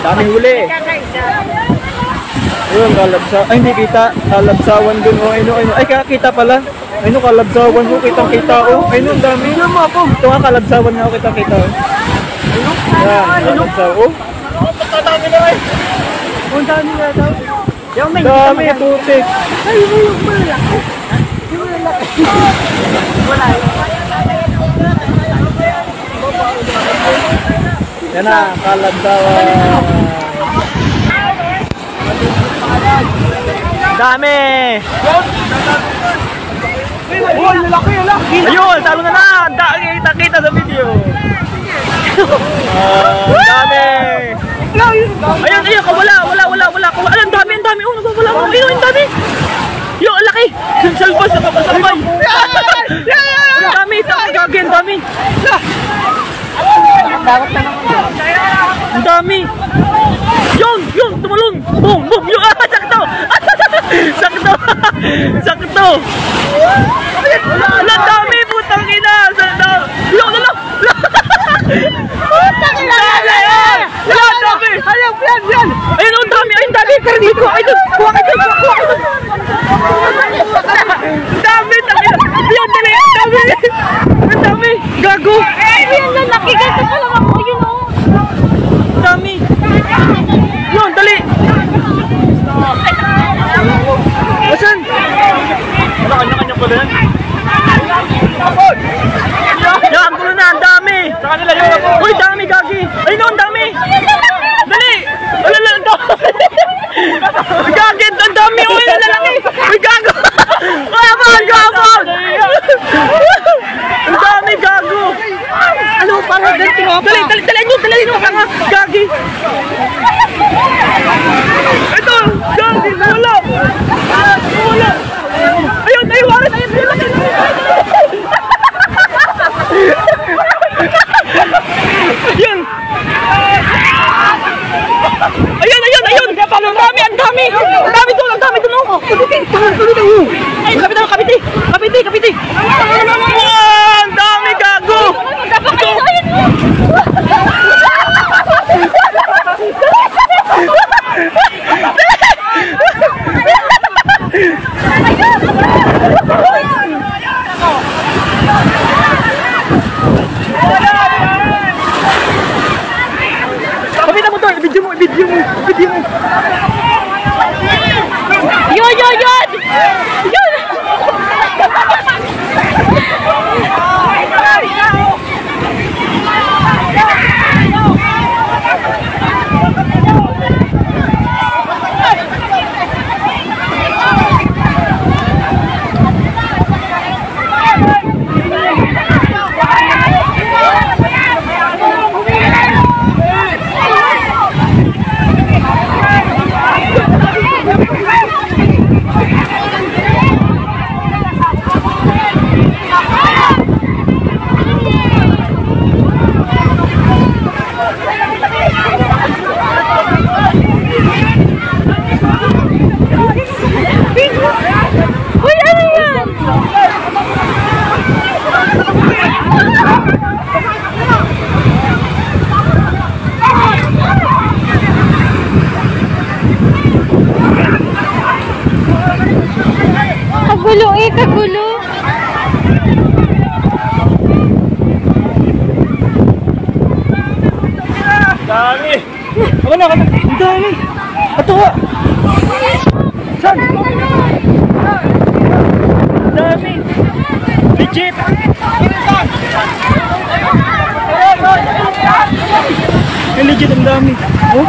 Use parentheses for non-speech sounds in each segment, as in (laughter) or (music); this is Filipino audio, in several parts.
Dami huli. Ayun, kalabsa. Ay, hindi kita. Kalabsawan dun. Oh, ayun, ayun. Ay, kakita pala. Ayun, kalabsawan ko. Kitang kita. Oh, ayun, ang dami. Ayun, mo ako. Ito nga, kalabsawan nga ako. Kitang kita. Oh. Yan, kalabsawan. Oh, Pagkadami na eh. Ang dami na daw. Dami, putik. Ay, yung malaki. Yung malaki. Wala. Yan na. Dami! Oh, lalaki, lalaki. Ayun, talo na na! Kita kita sa video! Ah, dami! Ayun, ayun, wala, wala, wala, wala. Ayun, dami, ang dami. Oh, nagwawala mo. Ayun, ang dami. Yung, ang laki. (laughs) Salbay, salbay, salbay. Ang dami, ang gagi, ang dami. Dapat na naman. Ang dami. Yun, yun, tumalon. Boom, boom, yun. (laughs) Ah, sakto. (laughs) sakto. (laughs) sakto. Ang dami, putang ina. Sakto. Yun, ano? Putang ina. Ang dami. Ayaw, yan, yan. Ayun, ang dami, ayun, dami. Karni ko. Ayun, kuha ka dyan, kuha ka dyan. Ang dami, dami. Yun, dali, ang dami. then. Ayun, ayun, ayun. Ang dami, ang dami. Ang dami doon, ang dami doon. Oh, kapitin, kapitin. Ay, kapitin, kapiti. Kapiti, kapiti. Na, ako na. Ang dami. Katuwa. Saan? Dami. Legit. Ang legit, ang dami. Oh?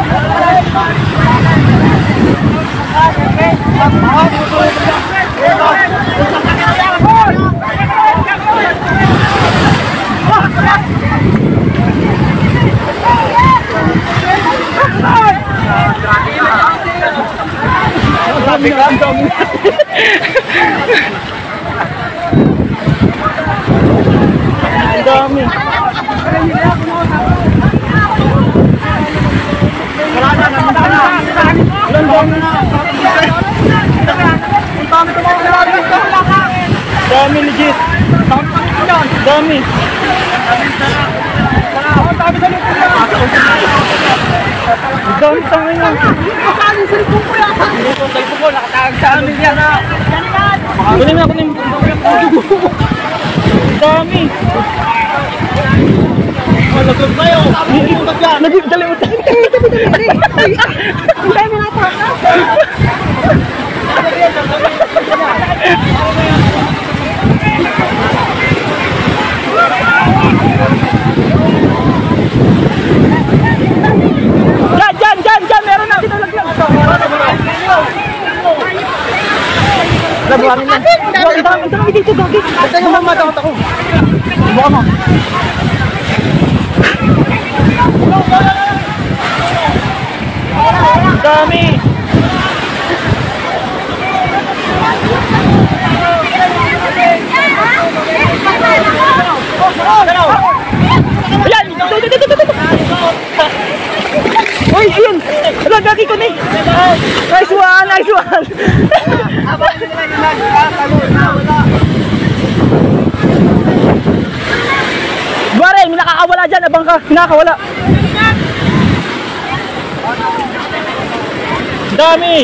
Sabi ka, ang dami. Ang dami. Ang dami. Dami legit. Dami. Dami sa Ang dami tangin na. Kasali sa lipong ko yan. Yung cellphone ko, nakatagag sa amin yan ha. Kunin mo, mo. Ang dami. Malaglag kayo. Nagiging yan. Nagigdali mo tayo. Dami na ito. Dyan, dyan, dyan, dyan. Meron na. Dito lang yan. Nabuhamin lang. Ang dami, ang dami dito, gagi. Basta yung mamatakot ako. Buka mo. Ang dami. Ayan! Dito, dito, dito, dito. Uy, yun! Ala, gagi ko ni! Nice one, nice one! Buware, may nakakawala dyan, abang ka, nakakawala. Dami!